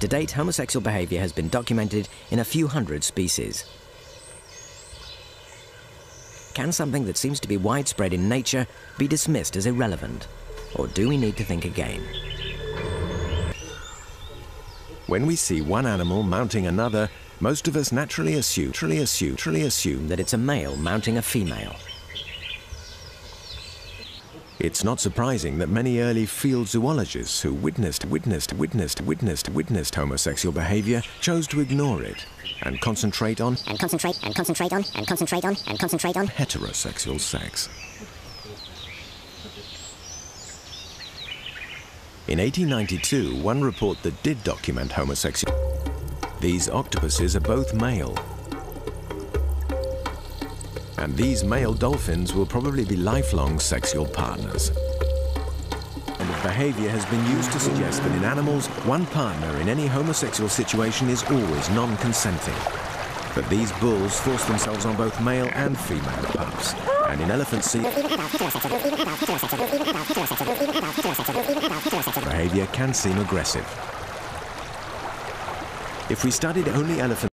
To date, homosexual behavior has been documented in a few hundred species. Can something that seems to be widespread in nature be dismissed as irrelevant? Or do we need to think again? When we see one animal mounting another, most of us naturally assume, naturally assume, naturally assume That it's a male mounting a female. It's not surprising that many early field zoologists who witnessed, witnessed, witnessed, witnessed, witnessed homosexual behavior chose to ignore it and concentrate on and concentrate and concentrate on and concentrate on and concentrate on heterosexual sex. In 1892, one report that did document homosexual. These octopuses are both male. And these male dolphins will probably be lifelong sexual partners. And the behavior has been used to suggest that in animals, one partner in any homosexual situation is always non-consenting. But these bulls force themselves on both male and female pups. And in elephant sea, behavior can seem aggressive. If we studied only elephants,